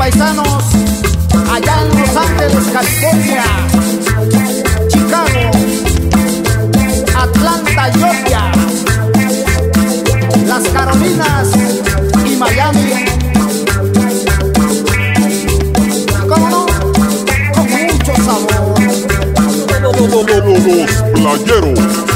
paisanos allá en Los Ángeles, California, Los playeros.